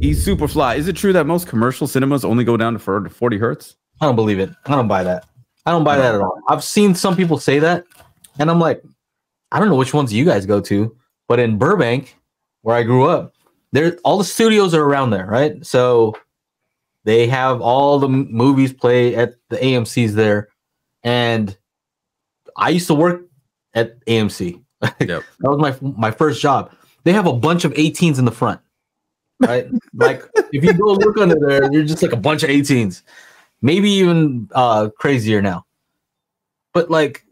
He's super fly. Is it true that most commercial cinemas only go down to 40 hertz? I don't believe it. I don't buy that. I don't buy that at all. I've seen some people say that, and I'm like, I don't know which ones you guys go to, but in Burbank, where I grew up, there all the studios are around there, right? So they have all the movies play at the AMC's there, and I used to work at AMC. Yep. that was my my first job. They have a bunch of 18s in the front, right? like if you go look under there, you're just like a bunch of 18s, maybe even uh crazier now. But like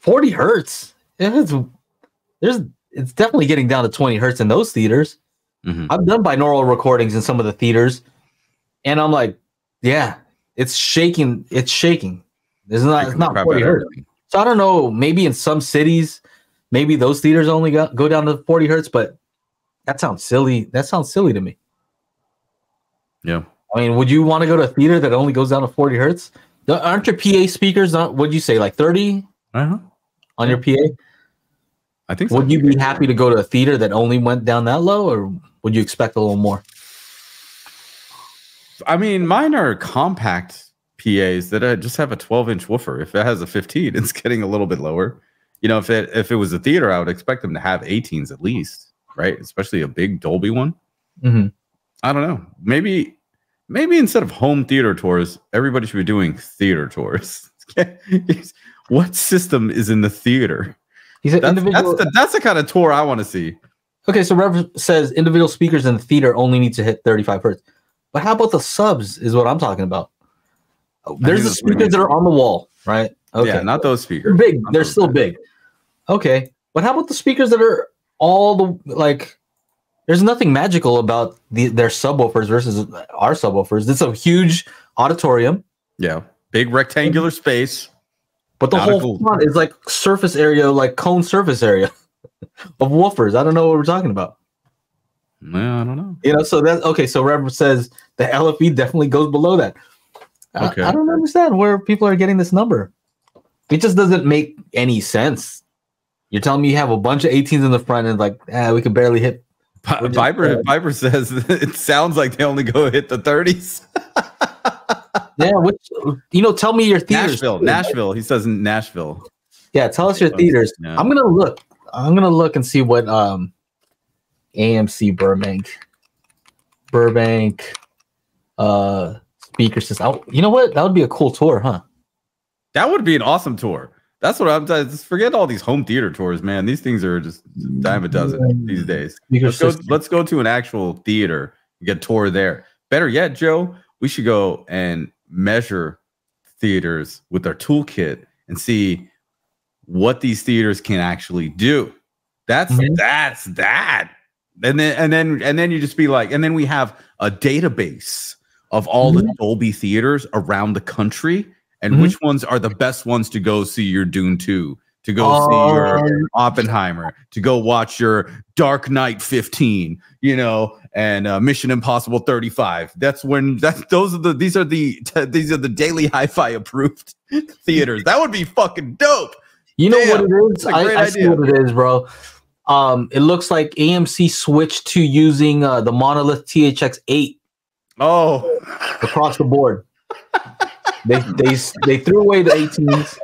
40 hertz, it's there's it's definitely getting down to 20 hertz in those theaters. Mhm. I've done binaural recordings in some of the theaters, and I'm like, yeah, it's shaking. It's shaking. It's not. It's not 40 hertz. So I don't know. Maybe in some cities, maybe those theaters only go, go down to 40 hertz, but that sounds silly. That sounds silly to me. Yeah. I mean, would you want to go to a theater that only goes down to 40 hertz? Aren't your PA speakers not? Would you say like 30 Uh-huh. on your PA? I think so. Would you be happy to go to a theater that only went down that low, or would you expect a little more? I mean, mine are compact PAs that uh, just have a 12 inch woofer. If it has a 15, it's getting a little bit lower. You know, if it if it was a theater, I would expect them to have 18s at least, right? Especially a big Dolby one. Mm-hmm. I don't know. Maybe maybe instead of home theater tours, everybody should be doing theater tours. what system is in the theater? He said That's, individual. that's the that's the kind of tour I want to see. okay, so Rev says individual speakers in the theater only need to hit 35 hertz. But how about the subs? Is what I'm talking about. There's the that's what I speakers that are on the wall, right? Okay, Yeah, not those they're speakers. big. Not They're still guys. big. Okay, but how about the speakers that are all the like? There's nothing magical about the, their subwoofers versus our subwoofers. It's a huge auditorium, Yeah, big rectangular space. but the Not whole front is like surface area, like cone surface area of woofers. I don't know what we're talking about. Yeah, I don't know. You know, so that okay. So Rev says the LFE definitely goes below that. I- Okay. I, don't understand where people are getting this number. It just doesn't make any sense. You're telling me you have a bunch of 18s in the front and like, ah, we can barely hit. Viper. Viper says it sounds like they only go hit the 30s. Yeah, which you know, tell me your theaters. Nashville, too, right? Nashville. He says in Nashville. Yeah, tell us your theaters. Yeah. I'm gonna look. I'm gonna look and see what um AMC Burbank, Burbank, uh speaker system. Oh, you know what? That would be a cool tour, huh? That would be an awesome tour. That's what I'm saying. Just forget all these home theater tours, man. These things are just dime a dozen these days. Let's go, let's go to an actual theater and get a tour there. Better yet, Joe, we should go and measure theaters with our toolkit and see what these theaters can actually do. That's Mhm. that's that. And then and then and then you just be like, and then we have a database of all the Dolby theaters around the country and Mhm. which ones are the best ones to go see your Dune 2, to go Oh. see your Oppenheimer, to go watch your Dark Knight 15, you know, and uh, Mission Impossible 35. That's when that's those are the these are the these are the daily hi-fi approved theaters. That would be fucking dope. You know Damn, what it is? I, I see what it is, bro. Um, it looks like AMC switched to using uh, the Monolith THX 8 Oh, across the board. they they they threw away the 18s.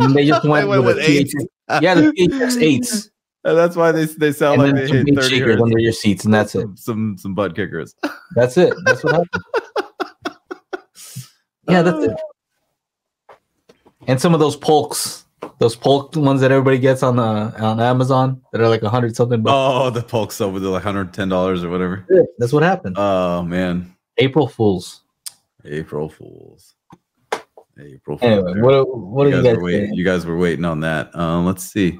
And they just went, They went with, with the eights. Yeah, the THX 8s, And that's why they they sound and like they hit big 30 shakers under your seats, and that's it. Some, some butt kickers. That's it. That's what happened. Yeah, that's it. And some of those polks, those polk ones that everybody gets on the on Amazon that are like a hundred something bucks. Oh, the polks over the like hundred ten dollars or whatever. That's what happened. Oh man, April Fools. April Fools. April Fools. Anyway, what what you are you guys guys waiting. You guys were waiting on that. Uh, let's see.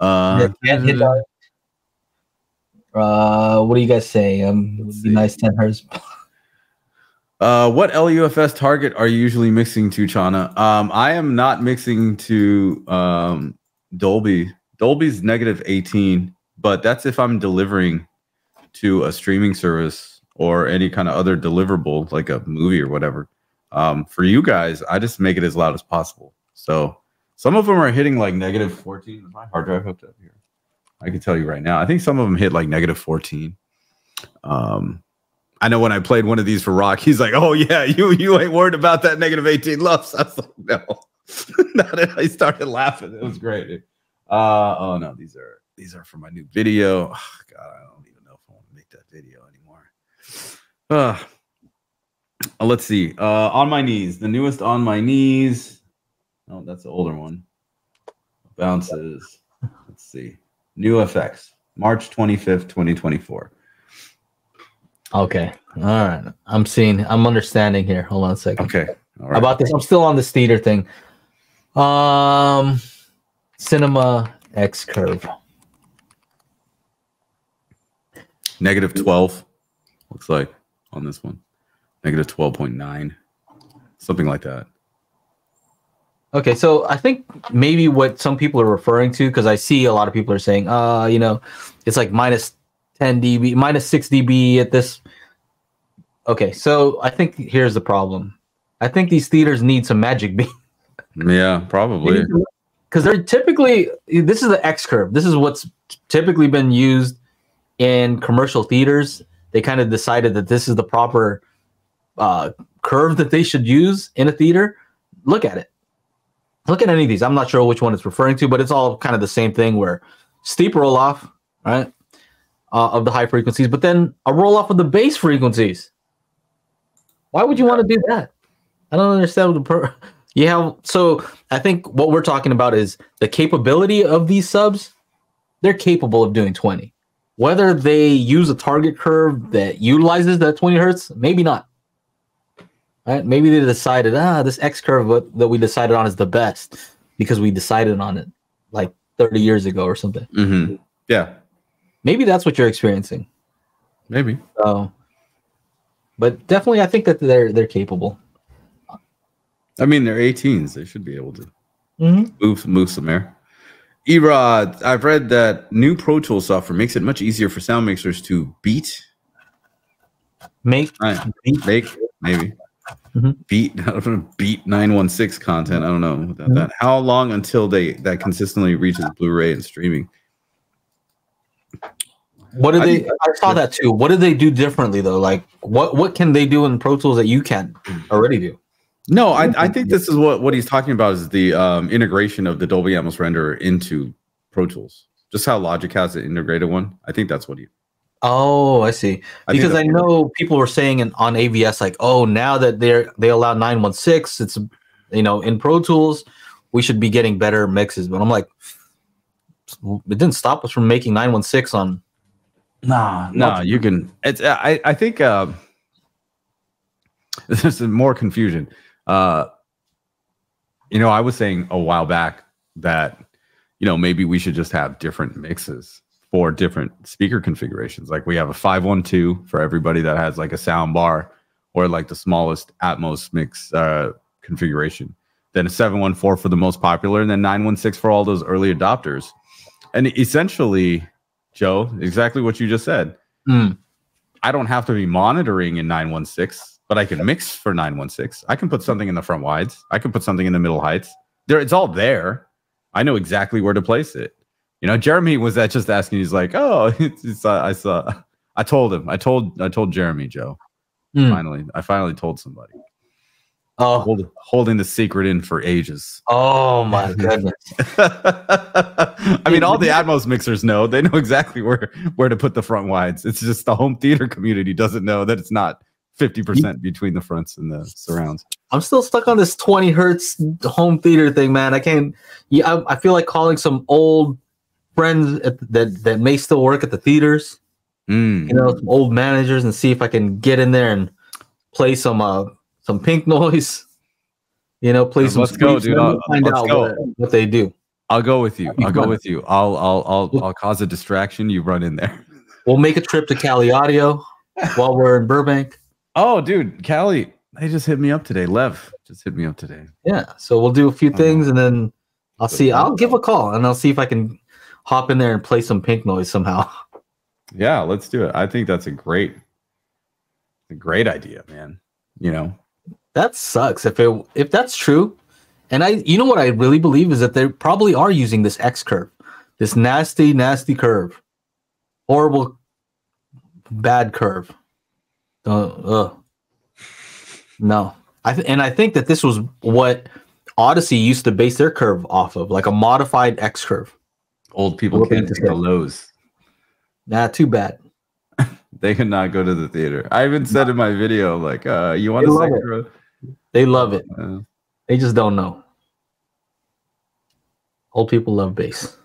Uh, Yeah, can't hit that. Uh, what do you guys say? Um, it would be nice ten hertz. Uh, what LUFS target are you usually mixing to, Chana? Um, I am not mixing to um, Dolby. Dolby's negative 18, but that's if I'm delivering to a streaming service or any kind of other deliverable, like a movie or whatever. Um, for you guys, I just make it as loud as possible. So some of them are hitting like negative 14. Is my hard drive hooked up here? I can tell you right now. I think some of them hit like negative 14. Um, I know when I played one of these for Rock, he's like, "Oh yeah, you you ain't worried about that negative 18 lufs." I was like, "No." I started laughing. It was great. Uh, oh no, these are these are for my new video. Oh, God, I don't even know if I want to make that video. Uh, let's see. Uh, on my knees, the newest on my knees. Oh, that's the older one. Bounces. Let's see. New effects. March 25th, 2024. Okay. All right. I'm seeing, I'm understanding here. Hold on a second. Okay. All right. About this, I'm still on this theater thing. Um, Cinema X curve. Negative 12, looks like on this one. Negative 12.9, something like that. Okay, so I think maybe what some people are referring to, because I see a lot of people are saying, uh, you know, it's like minus 10 dB, minus 6 dB at this. Okay, so I think here's the problem. I think these theaters need some magic beans. Yeah, probably. Because they're typically, this is the X curve. This is what's typically been used in commercial theaters. They kind of decided that this is the proper uh, curve that they should use in a theater. Look at it. Look at any of these. I'm not sure which one it's referring to, but it's all kind of the same thing where steep roll off, right, uh, of the high frequencies, but then a roll off of the bass frequencies. Why would you want to do that? I don't understand the per- you have so I think what we're talking about is the capability of these subs. They're capable of doing 20. Whether they use a target curve that utilizes that 20 hertz, maybe not. Right? Maybe they decided, ah, this X curve that we decided on is the best because we decided on it like 30 years ago or something. Mm-hmm. Yeah. Maybe that's what you're experiencing. Maybe. So, but definitely, I think that they're they're capable. I mean, they're 18s. They should be able to mm-hmm. move move some air. Erod, I've read that new Pro Tools software makes it much easier for sound mixers to beat. Make right. beat, make maybe mm-hmm. beat beat 916 content. I don't know mm-hmm. that. How long until they that consistently reaches Blu-ray and streaming? What do they? I, I saw that too. What do they do differently though? Like, what what can they do in Pro Tools that you can't already do? No, I, I think this is what, what he's talking about is the um, integration of the Dolby Atmos renderer into Pro Tools. Just how Logic has an integrated one. I think that's what he. Oh, I see. Because I, I know people were saying in, on AVS like, oh, now that they're they allow nine one six, it's you know in Pro Tools, we should be getting better mixes. But I'm like, it didn't stop us from making nine one six on. Nah, nah, you can. It's I I think uh, there's more confusion. Uh, you know, I was saying a while back that you know maybe we should just have different mixes for different speaker configurations. Like we have a 512 for everybody that has like a sound bar or like the smallest Atmos mix uh, configuration. Then a 714 for the most popular, and then 916 for all those early adopters. And essentially, Joe, exactly what you just said. Mm. I don't have to be monitoring in 916 but I can mix for 916. I can put something in the front wides. I can put something in the middle heights. There, it's all there. I know exactly where to place it. You know, Jeremy was that just asking. He's like, "Oh, it's, it's uh, I saw." I told him. I told. I told Jeremy Joe. Mm. Finally, I finally told somebody. Oh, Hold, holding the secret in for ages. Oh my goodness! I mean, all the Atmos mixers know. They know exactly where where to put the front wides. It's just the home theater community doesn't know that it's not 50% between the fronts and the surrounds. I'm still stuck on this 20 hertz home theater thing, man. I can't. Yeah, I, I feel like calling some old friends at, that that may still work at the theaters. Mm. You know, some old managers, and see if I can get in there and play some uh some pink noise. You know, play yeah, some. Let's go, dude. I'll, find out what, what, they do. I'll go with you. I'll go with you. I'll I'll I'll I'll cause a distraction. You run in there. We'll make a trip to Kali Audio while we're in Burbank. Oh, dude, Kali, they just hit me up today. Lev just hit me up today. Yeah, so we'll do a few things and then I'll see. I'll give a call and I'll see if I can hop in there and play some pink noise somehow. Yeah, let's do it. I think that's a great, a great idea, man. You know, that sucks if it if that's true. And I, you know what I really believe is that they probably are using this X curve, this nasty, nasty curve, horrible bad curve. Uh, uh. No, I th- and I think that this was what Audyssey used to base their curve off of, like a modified X curve. Old people can't take the lows. Nah, too bad. They cannot go to the theater. I even said in my video, like, uh, you want They a love second it. row? They love it. Uh, They just don't know. Old people love bass.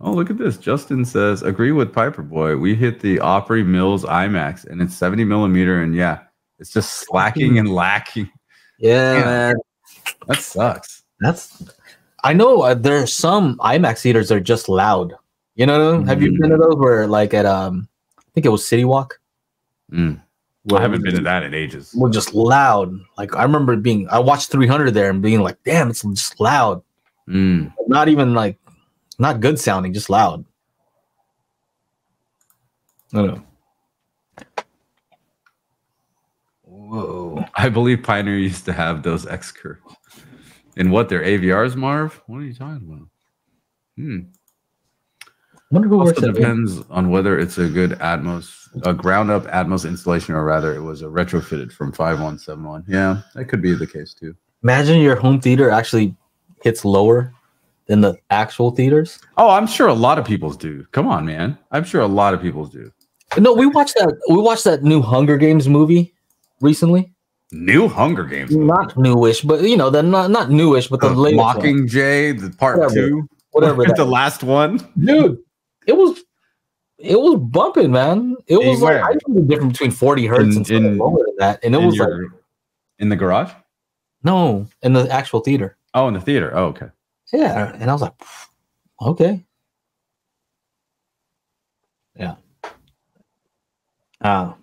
Oh, look at this. Justin says, agree with Piper Boy. We hit the Opry Mills IMAX and it's 70 millimeter. And yeah, it's just slacking and lacking. Yeah, Yeah. man. That sucks. That's. I know uh, are some IMAX theaters that are just loud. You know, have you Mm. been to those where like at um, I think it was City Walk. Mm. I haven't been to that in ages. were just loud. Like I remember being, I watched 300 there and being like, damn, it's just loud. Mm. Not even like, not good sounding, just loud. I don't know. Whoa. I believe Pioneer used to have those X curves. And what their AVRs, Marv? What are you talking about? Hmm. wonder who works Also at depends on whether it's a good Atmos, a ground up Atmos installation, or rather it was a retrofitted from 5171. Yeah, that could be the case too. Imagine your home theater actually hits lower than the actual theaters. Oh, I'm sure a lot of people's do. Come on, man. I'm sure a lot of people's do. No, we watched that. We watched that new Hunger Games movie recently. New Hunger Games. Not newish, but you know, the not not newish, but the The latest. Mockingjay, the part Whatever. two, whatever. the last one. dude, it was it was bumping, man. It was like? I knew the difference between forty hertz In- and in- lower than that, and it in, was like in the garage. no in the actual theater. Oh, in the theater. Oh, okay. Yeah, and I was like, okay, yeah. Ah,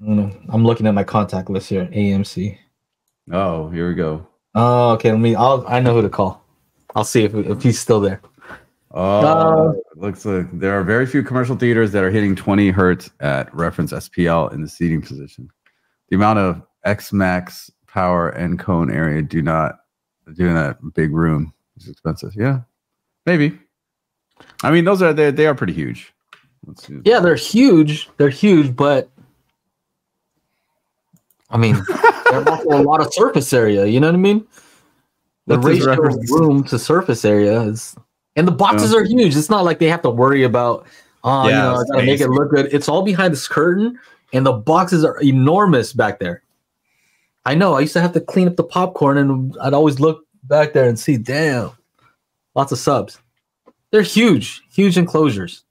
I'm looking at my contact list here. AMC. Oh, here we go. Oh, okay. Let me. I'll. I know who to call. I'll see if if he's still there. Oh, Uh, looks like there are very few commercial theaters that are hitting 20 hertz at reference SPL in the seating position. The amount of X max power and cone area do not do in that big room is expensive. Yeah, maybe. I mean, those are they they are pretty huge. Let's see. Yeah, they're huge. They're huge, but I mean, there's also a lot of surface area. You know what I mean? The What's ratio of room to surface area is, and the boxes are huge. It's not like they have to worry about, oh, Yeah, you know, I gotta make it look good. It's all behind this curtain, and the boxes are enormous back there. I know. I used to have to clean up the popcorn, and I'd always look back there and see, damn, lots of subs. They're huge, huge enclosures.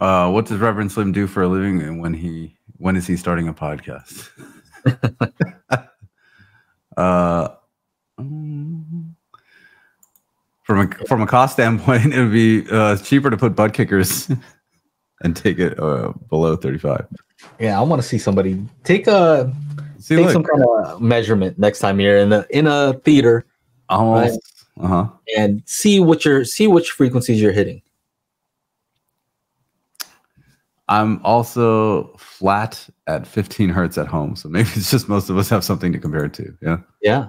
Uh, what does Reverend Slim do for a living, and when he when is he starting a podcast? uh, mm, from a from a cost standpoint, it would be uh, cheaper to put butt kickers and take it uh, below thirty five. Yeah, I want to see somebody take a See, take look, some kind of measurement next time you're in a in a theater almost. Uh huh. and see what your see which frequencies you're hitting. I'm also flat at 15 hertz at home, so maybe it's just most of us have something to compare it to. Yeah. Yeah.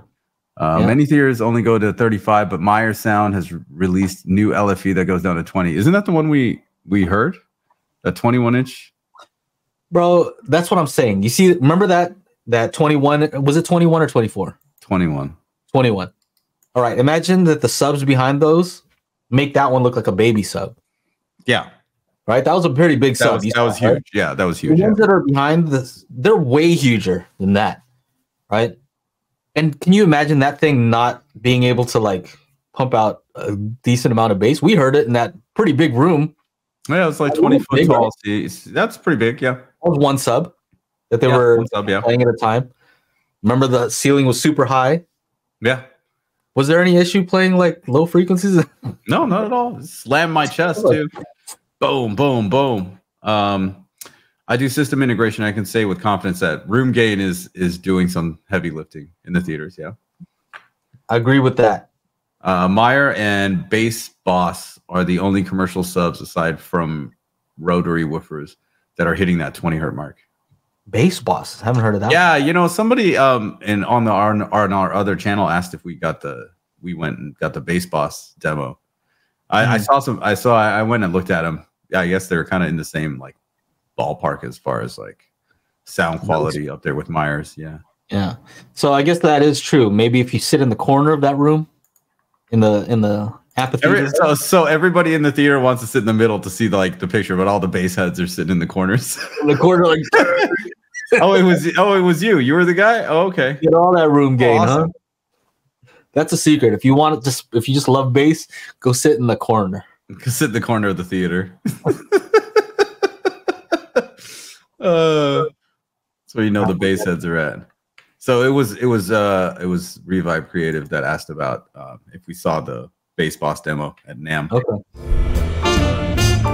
Uh, Yeah. Many theaters only go to 35, but Meyer Sound has released new LFE that goes down to 20. Isn't that the one we we heard? A 21 inch? Bro, that's what I'm saying. You see, remember that that 21 was it 21 or 24? 21. 21. All right. Imagine that the subs behind those make that one look like a baby sub. Yeah, Right? That was a pretty big that sub. was, that saw, was right? huge. Yeah, that was The huge. yeah. ones that are behind this, they're way huger than that, right? And can you imagine that thing not being able to like pump out a decent amount of bass? We heard it in that pretty big room. Yeah, it's like That 20 was foot tall. That's pretty big. Yeah. That was one sub that they yeah, were sub, yeah. playing at a time. Remember the ceiling was super high. Yeah. Was there any issue playing like low frequencies? No, not at all. Slam my chest too. Boom, boom, boom. Um, I do system integration. I can say with confidence that room gain is is doing some heavy lifting in the theaters. Yeah. I agree with that. Uh, Meyer and Bass Boss are the only commercial subs aside from rotary woofers that are hitting that 20 hertz mark. Bass boss. Haven't heard of that. Yeah, you know, somebody um in on the our, on our other channel asked if we got the we went and got the Bass Boss demo. I, I Mhm. saw some. I saw. I went and looked at them. yeah, I guess they're kind of in the same like ballpark as far as like sound quality up there with Meyers. Yeah. Yeah. So I guess that is true. Maybe if you sit in the corner of that room, in the in the. Every, so, so everybody in the theater wants to sit in the middle to see the, like the picture, but all the bass heads are sitting in the corners. in the corner, like oh, it was oh, it was you. You were the guy. Oh, okay. Get all that room gain, awesome. huh? That's a secret. If you want it, just if you just love bass, go sit in the corner. Go sit in the corner of the theater. uh, so you know the bass heads are at. So it was it was uh it was Revive Creative that asked about uh, if we saw the bass boss demo at NAMM. Okay.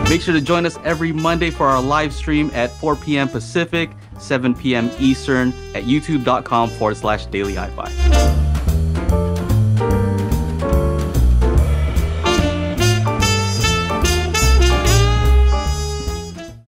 Make sure to join us every Monday for our live stream at 4 p.m. Pacific, 7 p.m. Eastern at youtube.com forward slash daily hi.